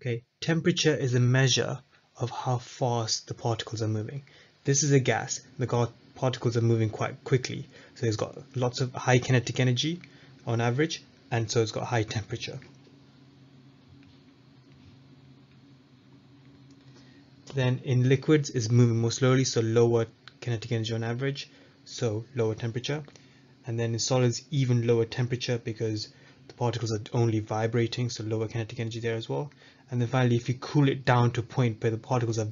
Okay, temperature is a measure of how fast the particles are moving. This is a gas. The particles are moving quite quickly. So it's got lots of high kinetic energy on average, and so it's got high temperature. Then in liquids, it's moving more slowly, so lower kinetic energy on average, so lower temperature. And then in solids, even lower temperature because the particles are only vibrating, so lower kinetic energy there as well. And then finally, if you cool it down to a point where the particles are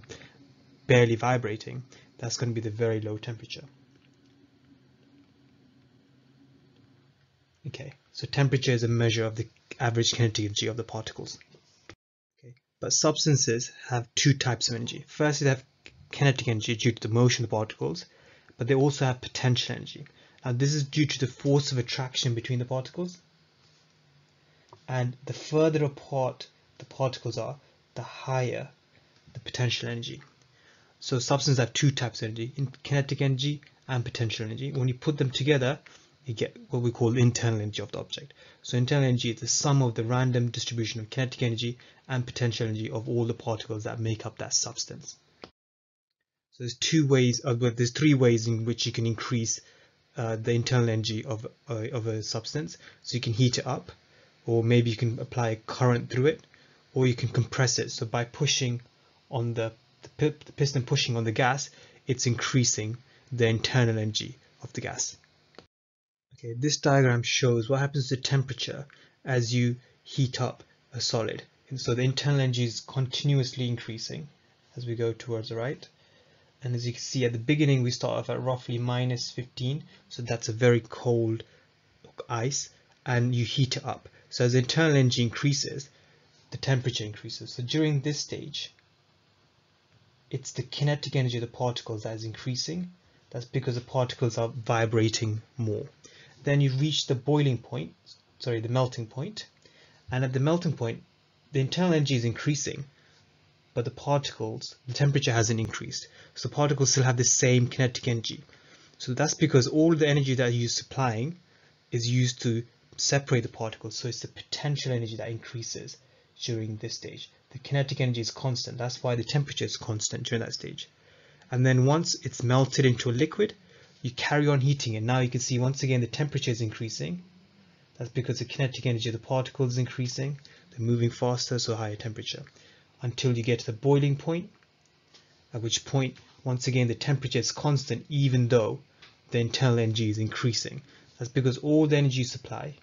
barely vibrating, that's going to be the very low temperature. Okay, so temperature is a measure of the average kinetic energy of the particles. Okay, but substances have two types of energy. First, they have kinetic energy due to the motion of the particles, but they also have potential energy. Now, this is due to the force of attraction between the particles. And the further apart the particles are, the higher the potential energy. So substances have two types of energy, kinetic energy and potential energy. When you put them together, you get what we call internal energy of the object. So internal energy is the sum of the random distribution of kinetic energy and potential energy of all the particles that make up that substance. So there's two ways, uh, there's three ways in which you can increase uh, the internal energy of, uh, of a substance. So you can heat it up, or maybe you can apply a current through it, or you can compress it. So by pushing on the, the piston pushing on the gas, it's increasing the internal energy of the gas. Okay, this diagram shows what happens to temperature as you heat up a solid. And so the internal energy is continuously increasing as we go towards the right. And as you can see at the beginning, we start off at roughly minus 15. So that's a very cold ice and you heat it up. So as the internal energy increases, the temperature increases. So during this stage, it's the kinetic energy of the particles that is increasing. That's because the particles are vibrating more. Then you reach the boiling point, sorry, the melting point, and at the melting point, the internal energy is increasing, but the particles, the temperature hasn't increased. So the particles still have the same kinetic energy. So that's because all the energy that you're supplying is used to separate the particles. So it's the potential energy that increases during this stage. The kinetic energy is constant. That's why the temperature is constant during that stage. And then once it's melted into a liquid, you carry on heating it. Now you can see once again the temperature is increasing. That's because the kinetic energy of the particles is increasing. They're moving faster, so higher temperature. Until you get to the boiling point, at which point, once again, the temperature is constant even though the internal energy is increasing. That's because all the energy supply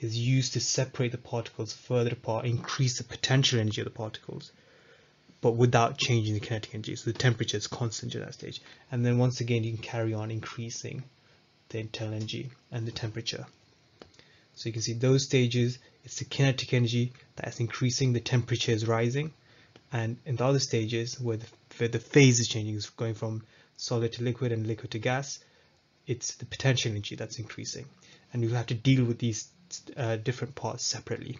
is used to separate the particles further apart, increase the potential energy of the particles, but without changing the kinetic energy. So the temperature is constant at that stage. And then once again, you can carry on increasing the internal energy and the temperature. So you can see those stages, it's the kinetic energy that is increasing, the temperature is rising. And in the other stages where the, where the phase is changing, is going from solid to liquid and liquid to gas, it's the potential energy that's increasing. And you have to deal with these uh, different parts separately.